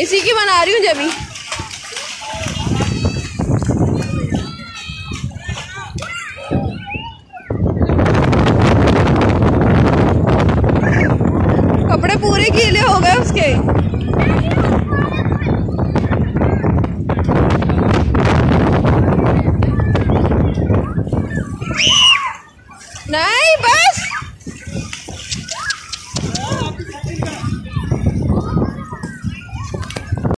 इसी की बना रही हूँ जमी। कपड़े पूरे गीले हो गए उसके।